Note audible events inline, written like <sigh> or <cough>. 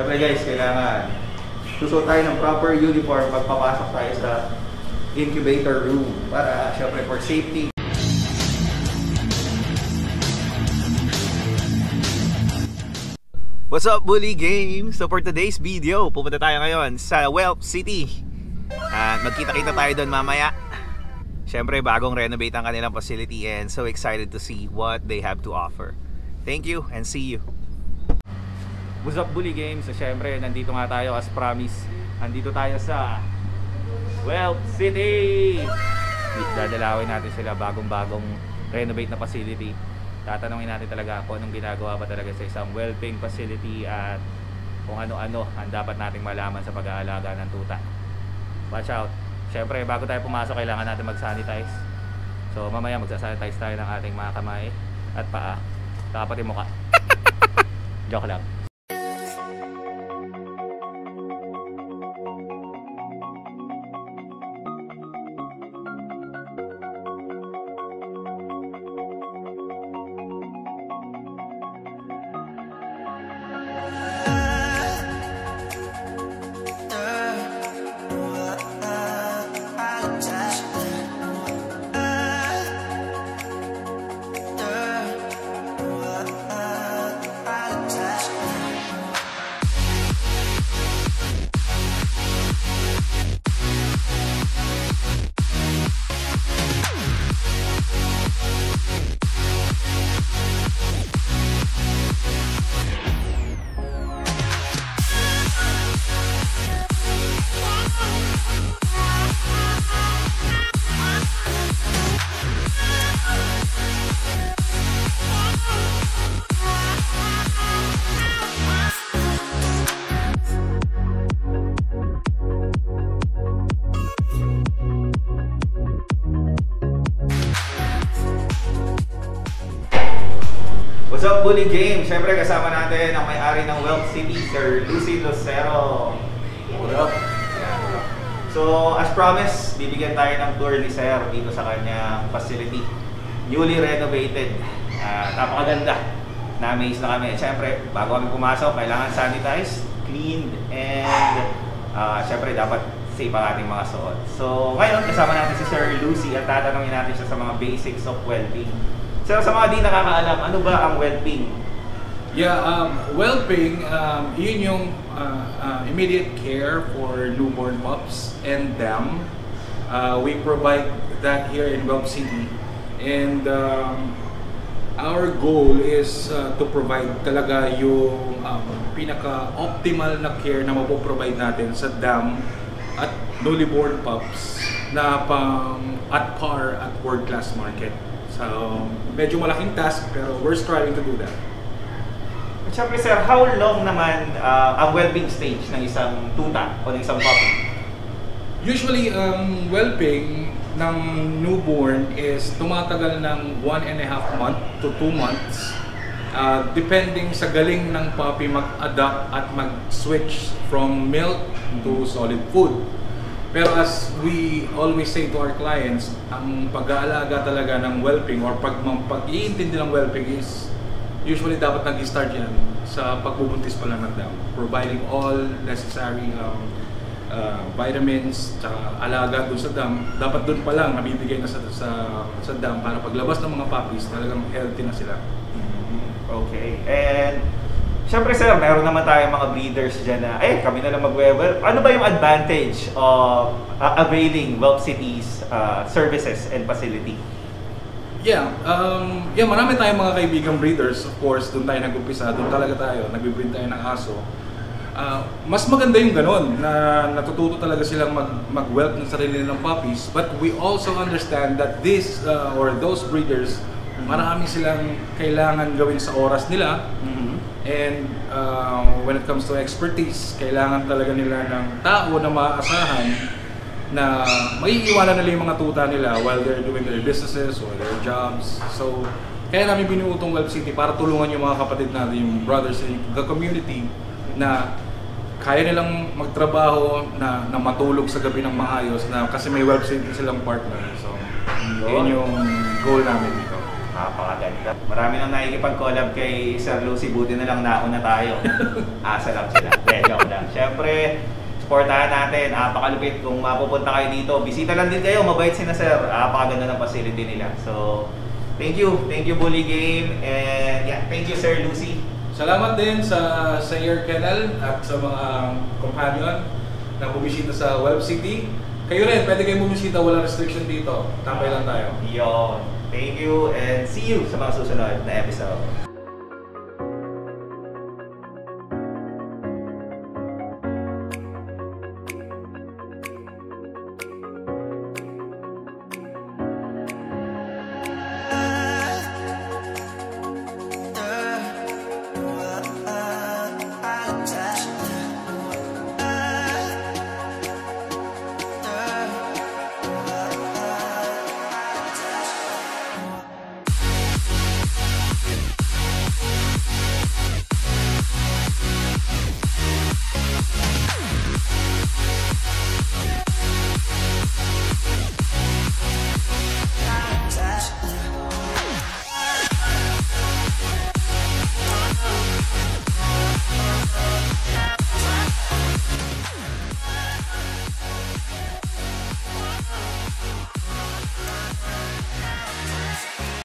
Siyempre guys, kailangan susuot tayo ng proper uniform pag papasok tayo sa incubator room para siyempre for safety. What's up, Bully Games? So for today's video, pupunta tayo ngayon sa Whelp City. At magkita-kita tayo doon mamaya. Siyempre, bagong renovate ang kanilang facility and so excited to see what they have to offer. Thank you and see you. What's up, Bully Games? So siyempre, nandito nga tayo as promise. Nandito tayo sa Whelp City! Dadalawin natin sila bagong-bagong renovate na facility tatanungin natin talaga kung anong ginagawa ba talaga sa isang well-paying facility at kung ano-ano ang dapat nating malaman sa pag-aalaga ng tuta. Watch out. Siyempre, bago tayo pumasok, kailangan natin mag-sanitize. So, mamaya magsasanitize tayo ng ating mga kamay at paa. Saka pati mukha. <laughs> Joke lang. Bully Game? Siyempre kasama natin ang may-ari ng Wealth City, Sir Lucy Lucero. What up? So, as promised, bibigyan tayo ng tour ni Sir dito sa kanyang facility. Newly renovated. Uh, napakaganda. Na-amaze na kami. Siyempre, bago kami pumasok, kailangan sanitize, cleaned, and uh, siyempre dapat safe ang ating mga suot. So, ngayon, kasama natin si Sir Lucy at tatanungin natin siya sa mga basics of well-being. So, sa mga di nakakaalam, ano ba ang well-being? Yeah, um, well-being, um, yun yung uh, uh, immediate care for newborn pups and them. Uh, we provide that here in Gulf City. And um, our goal is uh, to provide talaga yung um, pinaka-optimal na care na mapoprovide natin sa dam at newly born pups na pang at par at world-class market. So, medyo malaking task pero we're striving to do that. At syempre sir, how long naman uh, ang well-being stage ng isang tuta o ng isang puppy? Usually, ang whelping ng newborn is tumatagal ng one and a half month to two months. Uh, depending sa galing ng puppy mag-adapt at mag-switch from milk to solid food. Pero as we always say to our clients, ang pag-aalaga talaga ng whelping or pag pag-iintindi ng whelping is usually dapat nag-start yan sa pagbubuntis pa lang ng dam. Providing all necessary um, uh, vitamins, tsaka alaga doon sa dam. Dapat doon pa lang nabibigay na sa, sa, sa dam para paglabas ng mga puppies, talagang healthy na sila. Okay. And Siyempre sir, meron naman tayong mga breeders dyan na, eh, kami na lang mag-weber. Ano ba yung advantage of uh, availing Whelp City's uh, services and facility? Yeah, um, yeah, marami tayong mga kaibigang breeders. Of course, doon tayo nag-umpisa, doon talaga tayo, nagbe-breed tayo ng aso. Uh, mas maganda yung ganon, na natututo talaga silang mag, mag-whelp ng sarili ng puppies. But we also understand that this, uh, or those breeders, marami silang kailangan gawin sa oras nila. Mm-hmm. And uh, when it comes to expertise, kailangan talaga nila ng tao na maaasahan na maiiwanan nila yung mga tuta nila while they're doing their businesses or their jobs. So, kaya namin binuutong Web City para tulungan yung mga kapatid natin, yung brothers in the community na kaya nilang magtrabaho na, na matulog sa gabi ng maayos na kasi may Web City silang partner. So, yun yung goal namin. Napakaganda. Marami nang nakikipag-collab kay Sir Lucy. Buti na lang nauna tayo. <laughs> Asa lang sila. Joke lang. Siyempre, supportahan natin. Napakalupit. Kung mapupunta kayo dito, bisita lang din kayo. Mabait sila sir. Napakaganda ng facility nila. So, thank you. Thank you, Bully Game. And yeah, thank you, Sir Lucy. Salamat din sa sa Air Kennel at sa mga companion na bumisita sa Web City. Kayo rin, pwede kayo bumisita, walang restriction dito. Tambay lang tayo. Yon. Thank you and see you sa mga susunod na episode.